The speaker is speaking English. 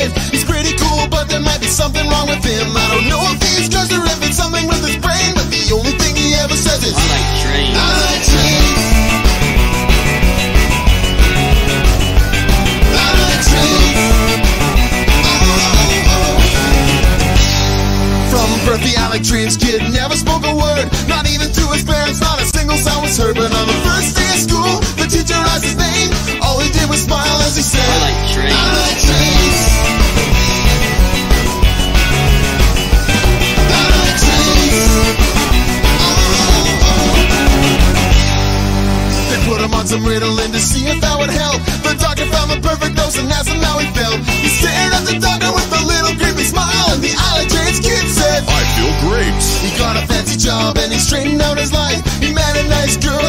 kid. He's pretty cool, but there might be something wrong with him. I don't know if he's drugs or if it's something with his brain, but the only thing he ever says is I like trains. I like trains. I like trains. Oh. From birth, the I Like Trains kid never spoke a word, not even to his parents, not a single sound was heard. But on the first day of school, the teacher asked his name, all he did was smile. On some Ritalin to see if that would help. The doctor found the perfect dose and asked him how he felt. He stared at the doctor with a little creepy smile, and the Trains kid said, I feel great. he got a fancy job and he straightened out his life. He met a nice girl